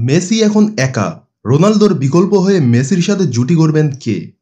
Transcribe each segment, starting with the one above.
Messi এখন একা। রোনালদোর বিকল্প হয়ে মেসির সাথে জুটি করবেন কে?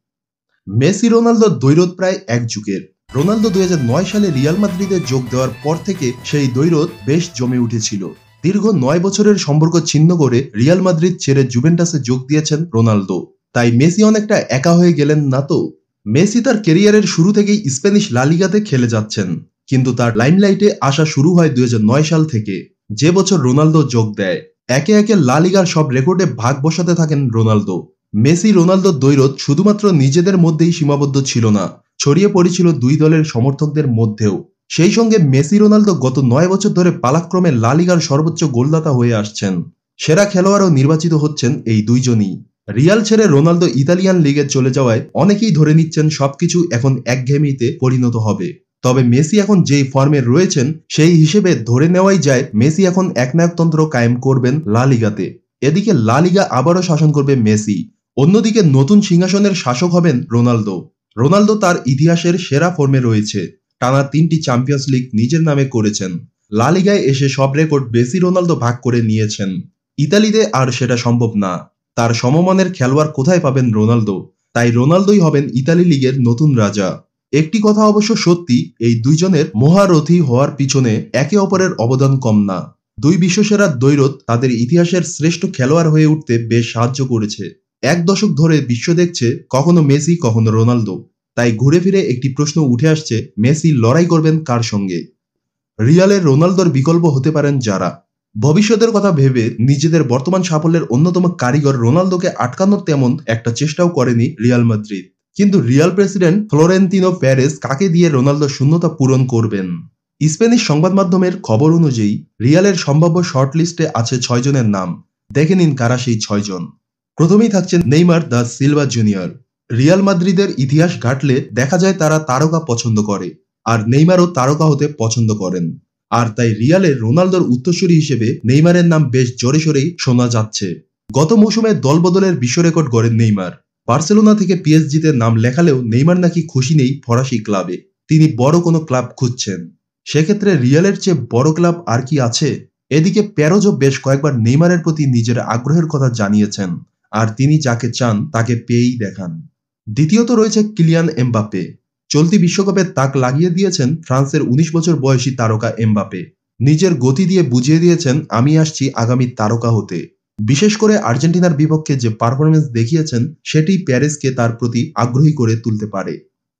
মেসি রোনালদোর দৈরত প্রায় এক যুগের। রোনালদো দুই হাজার নয় সালে রিয়াল মাদ্রিদে যোগ দেওয়ার পর থেকে সেই দৈরত বেশ জমে উঠেছিল। দীর্ঘ নয় বছরের সম্পর্ক ছিন্ন করে রিয়াল মাদ্রিদ ছেড়ে জুভেন্টাসে যোগ দিয়েছেন রোনালদো। তাই মেসি অনেকটা একা হয়ে গেলেন না তো? মেসি তার কেরিয়ারের শুরু থেকেই স্প্যানিশ লালিগাতে খেলে যাচ্ছেন। কিন্তু তার লাইমলাইটে আসা শুরু হয় দুই হাজার নয় সাল থেকে। যে বছর রোনালদো যোগ দেয় একে একে লালিগার সব রেকর্ডে ভাগ বসাতে থাকেন রোনালদো। মেসি, রোনালদোর দৈরত শুধুমাত্র নিজেদের মধ্যেই সীমাবদ্ধ ছিল না, ছড়িয়ে পড়েছিল দুই দলের সমর্থকদের মধ্যেও। সেই সঙ্গে মেসি, রোনালদো গত নয় বছর ধরে পালাক্রমে লালিগার সর্বোচ্চ গোলদাতা হয়ে আসছেন। সেরা খেলোয়াড়ও নির্বাচিত হচ্ছেন এই দুইজনই। রিয়াল ছেড়ে রোনালদো ইতালিয়ান লিগে চলে যাওয়ায় অনেকেই ধরে নিচ্ছেন সবকিছু এখন একঘেয়েমিতে পরিণত হবে। তবে মেসি এখন যেই ফর্মে রয়েছেন, সেই হিসেবে ধরে নেওয়াই যায় মেসি এখন একনায়কতন্ত্র কায়েম করবেন লা লিগাতে। এদিকে লা লিগা আবারও শাসন করবে মেসি। অন্যদিকে নতুন সিংহাসনের শাসক হবেন রোনালদো। রোনালদো তার ইতিহাসের সেরা ফর্মে রয়েছে। টানা তিনটি চ্যাম্পিয়ন্স লিগ নিজের নামে করেছেন। লা লিগায় এসে সব রেকর্ড বেসি রোনালদো ভাগ করে নিয়েছেন। ইতালিতে আর সেটা সম্ভব না। তার সমমানের খেলোয়াড় কোথায় পাবেন রোনালদো? তাই রোনালদোই হবেন ইতালি লিগের নতুন রাজা। একটি কথা অবশ্য সত্যি, এই দুইজনের মহারথী হওয়ার পিছনে একে অপরের অবদান কম না। দুই বিশ্বসেরা দৈরত তাদের ইতিহাসের শ্রেষ্ঠ খেলোয়াড় হয়ে উঠতে বেশ সাহায্য করেছে। এক দশক ধরে বিশ্ব দেখছে কখনো মেসি, কখনো রোনালদো। তাই ঘুরে ফিরে একটি প্রশ্ন উঠে আসছে, মেসি লড়াই করবেন কার সঙ্গে? রিয়ালের রোনালদোর বিকল্প হতে পারেন যারা? ভবিষ্যতের কথা ভেবে নিজেদের বর্তমান সাফল্যের অন্যতম কারিগর রোনালদোকে আটকানোর তেমন একটা চেষ্টাও করেনি রিয়াল মাদ্রিদ। কিন্তু রিয়াল প্রেসিডেন্ট ফ্লোরেন্তিনো প্যারেস কাকে দিয়ে রোনালদো শূন্যতা পূরণ করবেন? স্পেনিশ সংবাদ মাধ্যমের খবর অনুযায়ী, রিয়ালের সম্ভাব্য শর্ট লিস্টে আছে ছয় জনের নাম। দেখে নিন কারা সেই ছয়জন প্রথমেই থাকছেন Neymar da Silva junior. Real মাদ্রিদের ইতিহাস ঘাটলে দেখা যায় তারা তারকা পছন্দ করে, আর নেইমারও তারকা হতে পছন্দ করেন। আর তাই রিয়ালের রোনালদোর উত্তরসূরি হিসেবে নেইমারের নাম বেশ জোরে সোরেই শোনা যাচ্ছে। গত মৌসুমে দলবদলের বিশ্ব রেকর্ড গড়েন নেইমার। বার্সেলোনা থেকে পিএসজিতে নাম লেখালেও নেইমার নাকি খুশি নেই ফরাসি ক্লাবে। তিনি বড় কোনো ক্লাব খুঁজছেন। সেক্ষেত্রে রিয়ালের চেয়ে বড় ক্লাব আর কি আছে? এদিকে প্যারোজো বেশ কয়েকবার নেইমারের প্রতি নিজের আগ্রহের কথা জানিয়েছেন, আর তিনি যাকে চান তাকে পেয়েই দেখান। দ্বিতীয়ত রয়েছে কিলিয়ান এমবাপে চলতি বিশ্বকাপে তাক লাগিয়ে দিয়েছেন ফ্রান্সের উনিশ বছর বয়সী তারকা এমবাপে নিজের গতি দিয়ে বুঝিয়ে দিয়েছেন, আমি আসছি আগামী তারকা হতে। বিশেষ করে আর্জেন্টিনার বিপক্ষে যে পারফরমেন্স দেখিয়েছেন, সেটি প্যারিসকে তার প্রতি আগ্রহী করে তুলতে পারে।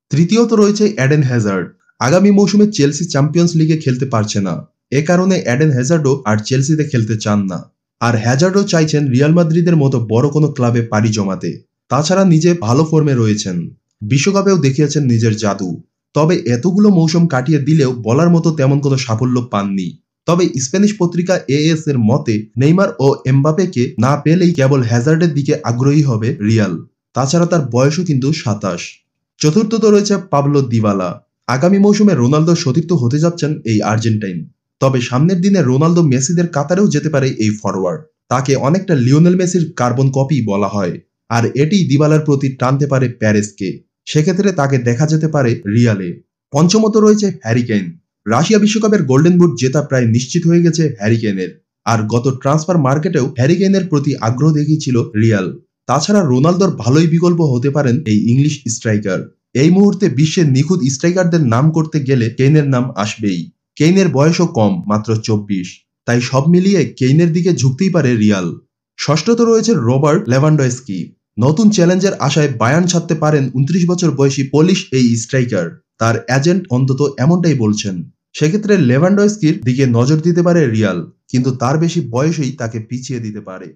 তৃতীয়ত রয়েছে অ্যাডেন হ্যাজার্ড আগামী মৌসুমে চেলসি চ্যাম্পিয়ন্স লিগে খেলতে পারছে না। এ কারণে অ্যাডেন হ্যাজার্ডও আর চেলসিতে খেলতে চান না। আর হ্যাজার্ডও চাইছেন রিয়াল মাদ্রিদের মতো বড় কোনো ক্লাবে পাড়ি জমাতে। তাছাড়া নিজে ভালো ফর্মে রয়েছেন। বিশ্বকাপেও দেখিয়েছেন নিজের জাদু। তবে এতগুলো মৌসুম কাটিয়ে দিলেও বলার মতো তেমন কোনো সাফল্য পাননি। তবে স্প্যানিশ পত্রিকা এএস এর মতে, নেইমার ও এমবাপেকে না পেলেই কেবল হ্যাজার্ডের দিকে আগ্রহী হবে রিয়াল। তাছাড়া তার বয়সও কিন্তু সাতাশ। চতুর্থত রয়েছে পাবলো দিবালা। আগামী মৌসুমে রোনালদো সতীর্থ হতে যাচ্ছেন এই আর্জেন্টাইন। তবে সামনের দিনে রোনালদো মেসিদের কাতারেও যেতে পারে এই ফরওয়ার্ড তাকে অনেকটা লিওনেল মেসির কার্বন কপি বলা হয়। আর এটি দিবালার প্রতি টানতে পারে প্যারিসকে। সেক্ষেত্রে তাকে দেখা যেতে পারে রিয়ালে। পঞ্চমত রয়েছে হ্যারিকেন রাশিয়া বিশ্বকাপের গোল্ডেন বুট জেতা প্রায় নিশ্চিত হয়ে গেছে হ্যারিকেনের আর গত ট্রান্সফার মার্কেটেও হ্যারিকেনের প্রতি আগ্রহ দেখিয়েছিল রিয়াল তাছাড়া রোনালদোর ভালোই বিকল্প হতে পারেন এই ইংলিশ স্ট্রাইকার এই মুহূর্তে বিশ্বের নিখুঁত স্ট্রাইকারদের নাম করতে গেলে কেইনের নাম আসবেই। কেইনের বয়সও কম, মাত্র চব্বিশ। তাই সব মিলিয়ে কেইনের দিকে ঝুঁকতেই পারে রিয়াল ষষ্ঠত রয়েছে রবার্ট লেভান্ডস্কি। নতুন চ্যালেঞ্জের আশায় বায়ান ছাড়তে পারেন উনত্রিশ বছর বয়সী পলিশ এই স্ট্রাইকার তার এজেন্ট অন্তত এমনটাই বলছেন। সেক্ষেত্রে লেভানডয়স্কির দিকে নজর দিতে পারে রিয়াল, কিন্তু তার বেশি বয়সেই তাকে পিছিয়ে দিতে পারে।